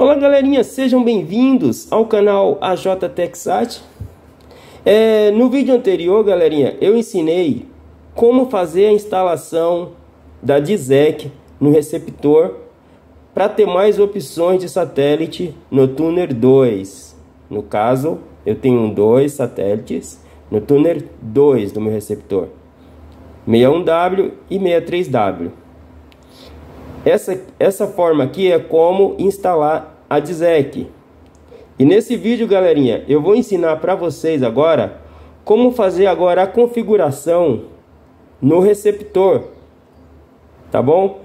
Olá galerinha, sejam bem-vindos ao canal AJ TechSat. É, no vídeo anterior, galerinha, eu ensinei como fazer a instalação da DZEC no receptor para ter mais opções de satélite no Tuner 2. No caso, eu tenho dois satélites no Tuner 2 do meu receptor, 61W e 63W. Essa, essa forma aqui é como instalar a DZEC. E nesse vídeo, galerinha, eu vou ensinar para vocês agora como fazer agora a configuração no receptor, tá bom?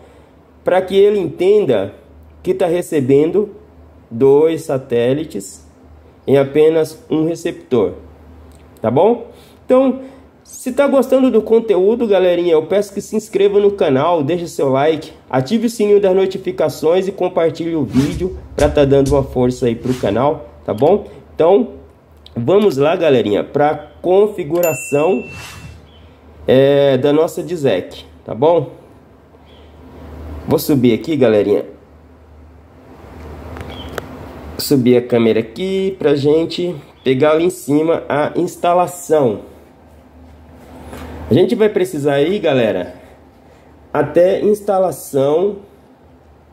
Para que ele entenda que está recebendo dois satélites em apenas um receptor, tá bom? Então, se está gostando do conteúdo, galerinha, eu peço que se inscreva no canal, deixe seu like, ative o sininho das notificações e compartilhe o vídeo para tá dando uma força aí para o canal, tá bom? Então, vamos lá, galerinha, para configuração é, da nossa DZEC, tá bom? Vou subir aqui, galerinha. Subir a câmera aqui para gente pegar ali em cima a instalação. Gente vai precisar aí, galera, até instalação.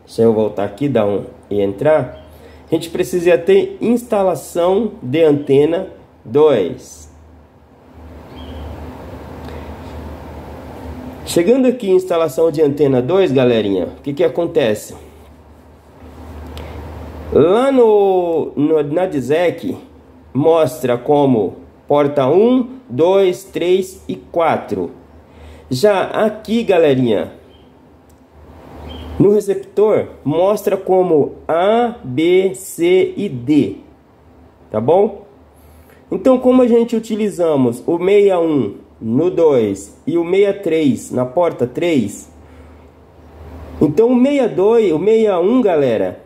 Deixa eu voltar aqui, dar um e entrar. A gente precisa ter instalação de antena 2. Chegando aqui em instalação de antena 2, galerinha, o que que acontece? Lá no, no na DZEC mostra como porta 1, 2, 3 e 4. Já aqui, galerinha, no receptor mostra como A, B, C e D, tá bom? Então, como a gente utilizamos o 61 no 2 e o 63 na porta 3, então o 62, o 61, galera,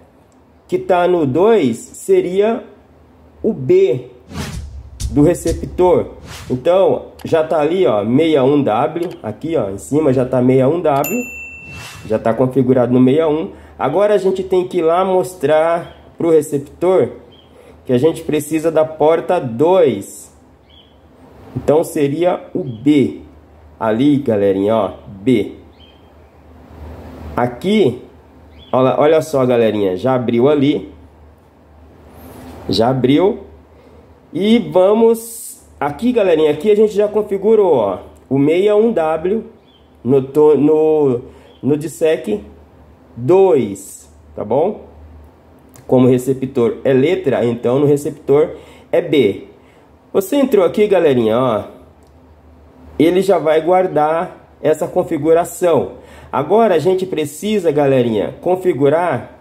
que está no 2 seria o B, do receptor. Então, já está ali, ó, 61W, aqui, ó, em cima já está 61W, já está configurado no 61. Agora a gente tem que ir lá mostrar para o receptor que a gente precisa da porta 2. Então seria o B. Ali, galerinha, ó, B. Aqui, olha, olha só, galerinha, já abriu ali. Já abriu. E vamos aqui, galerinha, aqui a gente já configurou, ó, o 61W no no no DSEC 2, tá bom? Como receptor é letra, então no receptor é B. Você entrou aqui, galerinha, ó, ele já vai guardar essa configuração. Agora a gente precisa, galerinha, configurar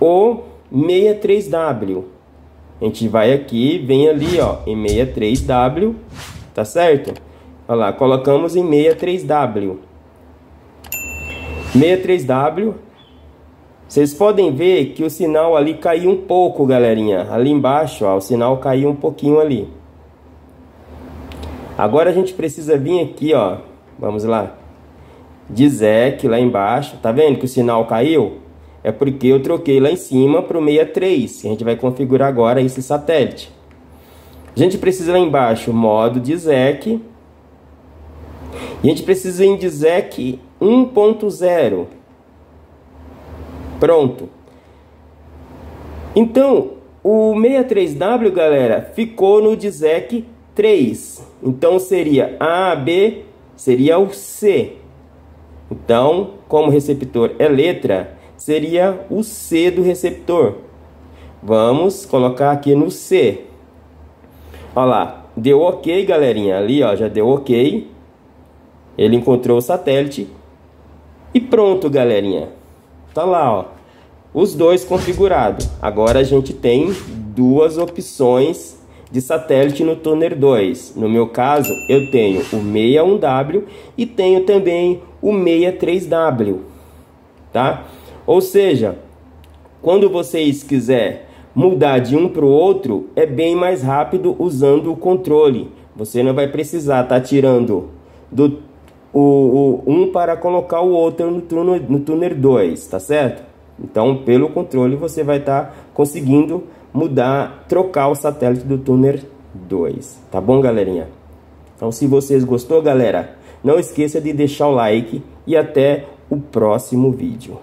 o 63W. A gente vai aqui, vem ali, ó, em 63W, tá certo? Olha lá, colocamos em 63W. 63W. Vocês podem ver que o sinal ali caiu um pouco, galerinha. Ali embaixo, ó, o sinal caiu um pouquinho ali. Agora a gente precisa vir aqui, ó. Vamos lá. Dizec lá embaixo. Tá vendo que o sinal caiu? É porque eu troquei lá em cima para o 63, que a gente vai configurar agora esse satélite. A gente precisa lá embaixo modo de ZEC. E a gente precisa em DZEC 1.0. Pronto. Então, o 63W, galera, ficou no DZEC 3. Então, seria A, B, seria o C. Então, como receptor é letra, seria o C do receptor. Vamos colocar aqui no C. Olha lá, deu ok, galerinha. Ali, ó, já deu ok. Ele encontrou o satélite. E pronto, galerinha. Tá lá, ó. Os dois configurados. Agora a gente tem duas opções de satélite no Toner 2. No meu caso, eu tenho o 61W e tenho também o 63W, tá? Ou seja, quando vocês quiser mudar de um para o outro, é bem mais rápido usando o controle. Você não vai precisar estar tá tirando do o, o, um para colocar o outro no, tuner, no tuner 2, tá certo? Então, pelo controle, você vai estar tá conseguindo mudar, trocar o satélite do Tuner 2. Tá bom, galerinha? Então, se vocês gostou, galera, não esqueça de deixar o like e até o próximo vídeo.